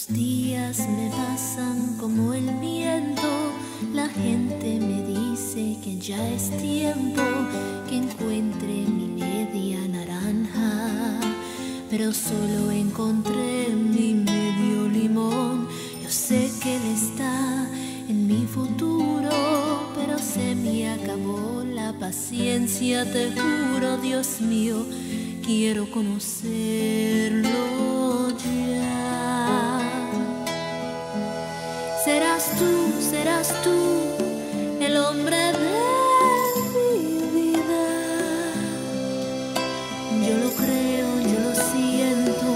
Los días me pasan como el viento, la gente me dice que ya es tiempo que encuentre mi media naranja, pero solo encontré mi medio limón. Yo sé que él está en mi futuro, pero se me acabó la paciencia, te juro, Dios mío, quiero conocerlo tú, serás tú el hombre de mi vida. Yo lo creo, yo lo siento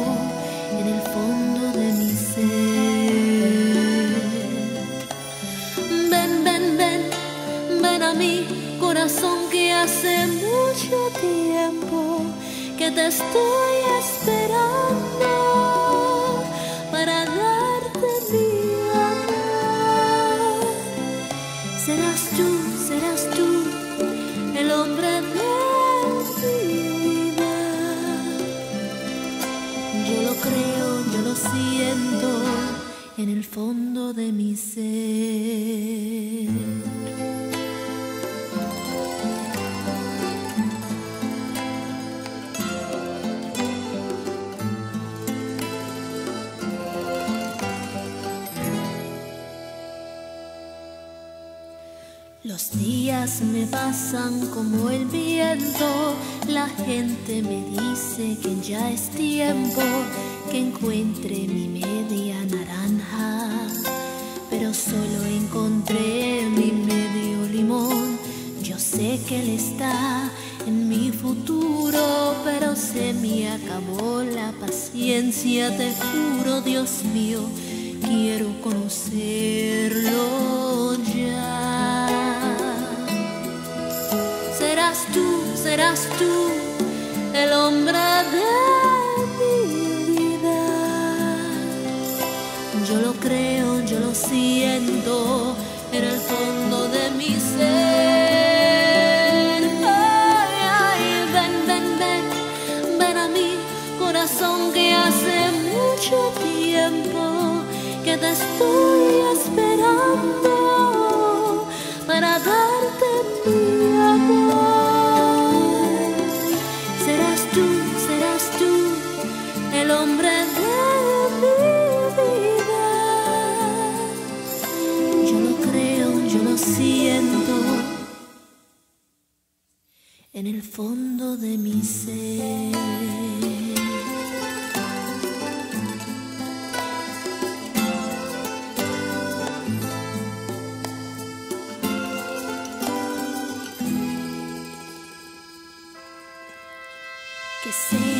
en el fondo de mi ser. Ven, ven, ven, ven a mi corazón que hace mucho tiempo que te estoy esperando de mi ser. Los días me pasan como el viento, la gente me dice que ya es tiempo que encuentre mi media naranja, pero solo encontré mi medio limón. Yo sé que él está en mi futuro, pero se me acabó la paciencia, te juro, Dios mío, quiero conocerlo ya. Serás tú, serás tú el hombre de en el fondo de mi ser. Que sea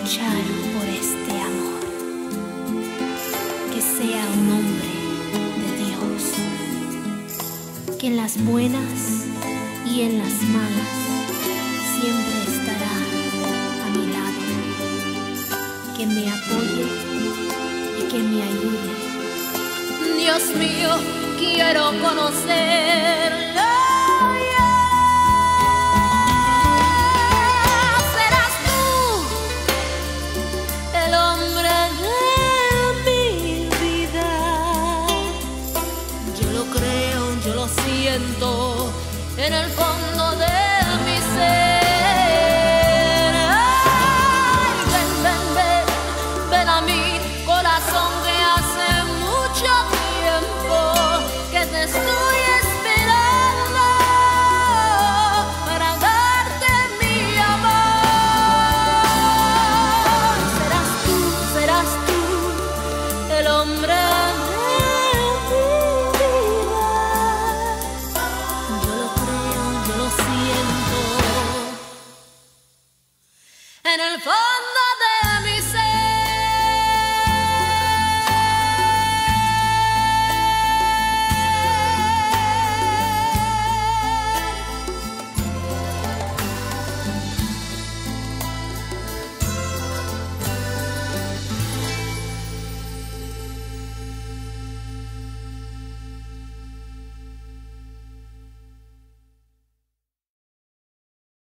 y luchar por este amor que sea un hombre de Dios, que en las buenas y en las malas siempre estará a mi lado, que me apoye y que me ayude. Dios mío, quiero conocerlo. Lo creo, yo lo siento en el fondo de mi ser. el fondo.